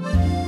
Bye.